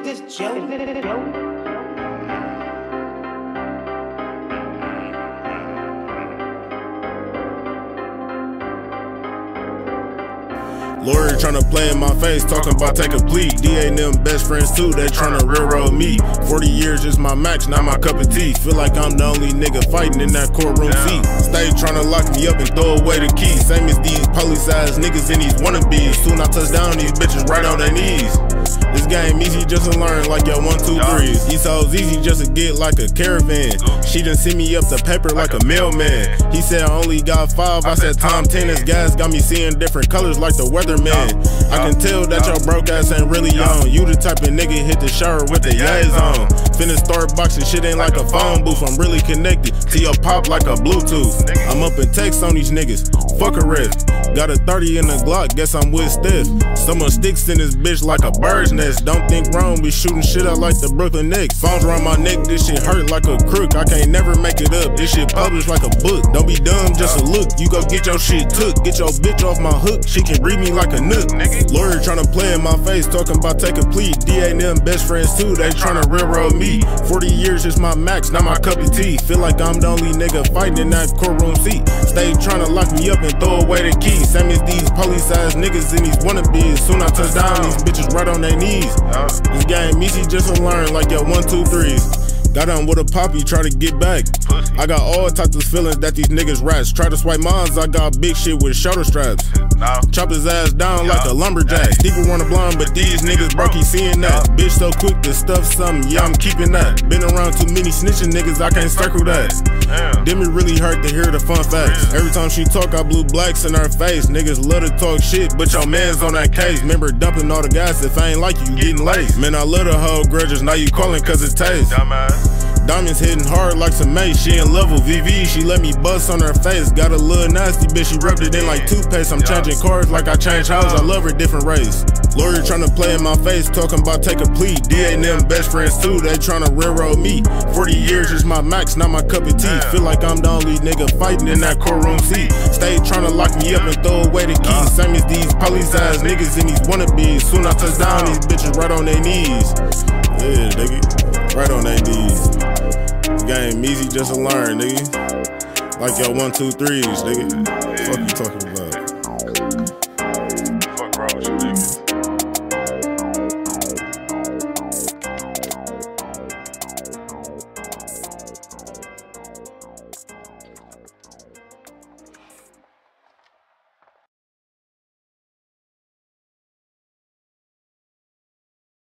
this Jody? Is this Jody? Lawyer tryna play in my face, talking about take a plea. DA and them best friends too, they tryna railroad me. 40 years is my max, not my cup of tea. Feel like I'm the only nigga fighting in that courtroom seat. Stay tryna lock me up and throw away the key. Same as these police ass niggas and these wannabes. Soon I touch down, these bitches right on their knees. This game easy just to learn like your one, two, threes. Hoes easy just to get like a caravan. She done send me up the paper like a mailman. He said I only got five, I said time ten. This gas got me seeing different colors like the weatherman. I can tell that your broke ass ain't really on. You the type of nigga hit the shower with the yays on. Finna start boxing, shit ain't like a phone booth. I'm really connected to your pop like a Bluetooth. I'm up in text on these niggas. Fuck a rest. Got a 30 in the Glock, guess I'm with Steph. Someone sticks in this bitch like a bird's nest. Don't think wrong, we shooting shit out like the Brooklyn Knicks. Phones around my neck, this shit hurt like a crook. I can't never make it up. This shit published like a book. Don't be dumb. You go get your shit took. Get your bitch off my hook. She can read me like a nook. nigga. Lawyer tryna play in my face, talking about take a plea. DA and them best friends too, they tryna railroad me. 40 years is my max, not my cup of tea. Feel like I'm the only nigga fighting in that courtroom seat. Stay tryna lock me up and throw away the key. Same as these police ass niggas and these wannabes. Soon I touch down, these bitches right on their knees. This game easy just to learn like your one, two, threes. Got on with a poppy, try to get back. I got all types of feelings that these niggas rats. Try to swipe mines, I got big shit with shoulder straps. Chop his ass down like a lumberjack. People wanna blind, but these niggas broke, he seeing that. Bitch so quick to stuff something, yeah, I'm keeping that. Been around too many snitching niggas, I can't circle that. Demi really hurt to hear the fun facts. Every time she talk, I blew blacks in her face. Niggas love to talk shit, but your man's on that case. Remember dumping all the gas, if I ain't like you, you getting laced. Man, I love the whole grudges, now you calling cause it tastes. Diamonds hitting hard like some mace. She in level VV, she let me bust on her face. Got a little nasty bitch, she rubbed it in like toothpaste. I'm changing cars like I change houses. I love her different race. Lawyer tryna play in my face, talking about take a plea. DA and them best friends too, they tryna railroad me. 40 years is my max, not my cup of tea. Feel like I'm the only nigga fighting in that courtroom seat. Stay tryna lock me up and throw away the keys. Same as these police ass niggas and these wannabes. Soon I touch down, these bitches right on their knees. Yeah, nigga, right on their knees. Game easy just to learn, nigga. Like your one, two, threes, nigga. Fuck you talking about? Fuck wrong with you, nigga.